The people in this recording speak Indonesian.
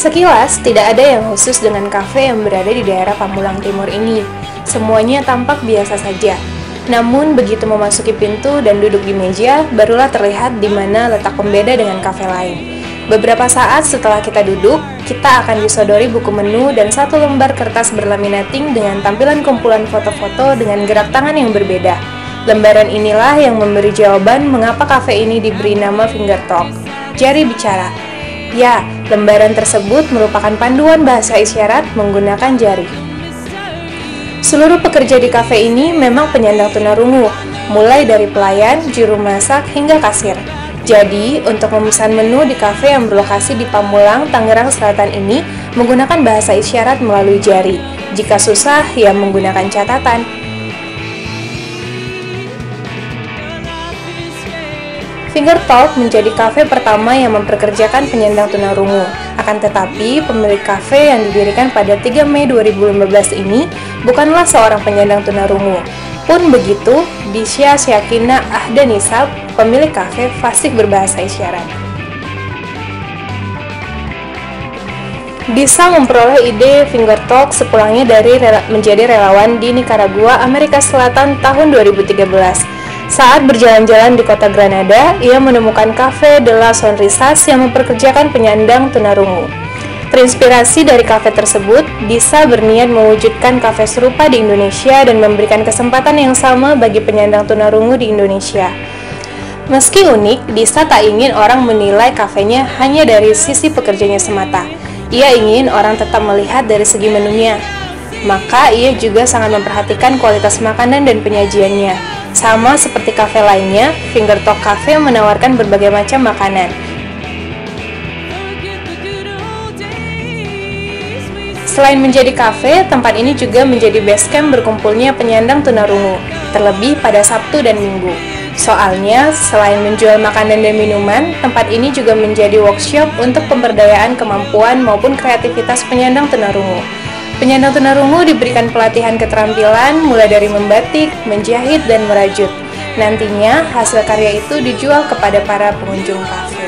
Sekilas, tidak ada yang khusus dengan kafe yang berada di daerah Pamulang Timur ini. Semuanya tampak biasa saja. Namun, begitu memasuki pintu dan duduk di meja, barulah terlihat di mana letak pembeda dengan kafe lain. Beberapa saat setelah kita duduk, kita akan disodori buku menu dan satu lembar kertas berlaminating dengan tampilan kumpulan foto-foto dengan gerak tangan yang berbeda. Lembaran inilah yang memberi jawaban mengapa kafe ini diberi nama Finger Talk. Jari bicara. Ya, lembaran tersebut merupakan panduan bahasa isyarat menggunakan jari. Seluruh pekerja di kafe ini memang penyandang tunarungu, mulai dari pelayan, juru masak, hingga kasir. Jadi, untuk memesan menu di kafe yang berlokasi di Pamulang, Tangerang Selatan ini menggunakan bahasa isyarat melalui jari. Jika susah, ya menggunakan catatan. Finger Talk menjadi kafe pertama yang memperkerjakan penyandang tunarungu. Akan tetapi, pemilik kafe yang didirikan pada 3 Mei 2015 ini bukanlah seorang penyandang tunarungu. Pun begitu, Disya Syakina Ahdanisab, pemilik kafe fasih berbahasa isyarat. Disa memperoleh ide Finger Talk sepulangnya dari menjadi relawan di Nicaragua, Amerika Selatan tahun 2013. Saat berjalan-jalan di kota Granada, ia menemukan kafe De La Sonrisas yang memperkerjakan penyandang tunarungu. Terinspirasi dari kafe tersebut, Disa berniat mewujudkan kafe serupa di Indonesia dan memberikan kesempatan yang sama bagi penyandang tunarungu di Indonesia. Meski unik, Disa tak ingin orang menilai kafenya hanya dari sisi pekerjanya semata. Ia ingin orang tetap melihat dari segi menunya. Maka ia juga sangat memperhatikan kualitas makanan dan penyajiannya. Sama seperti kafe lainnya, Finger Talk Cafe menawarkan berbagai macam makanan. Selain menjadi kafe, tempat ini juga menjadi base camp berkumpulnya penyandang tunarungu, terlebih pada Sabtu dan Minggu. Soalnya, selain menjual makanan dan minuman, tempat ini juga menjadi workshop untuk pemberdayaan kemampuan maupun kreativitas penyandang tunarungu. Penyandang tunarungu diberikan pelatihan keterampilan mulai dari membatik, menjahit, dan merajut. Nantinya, hasil karya itu dijual kepada para pengunjung kafe.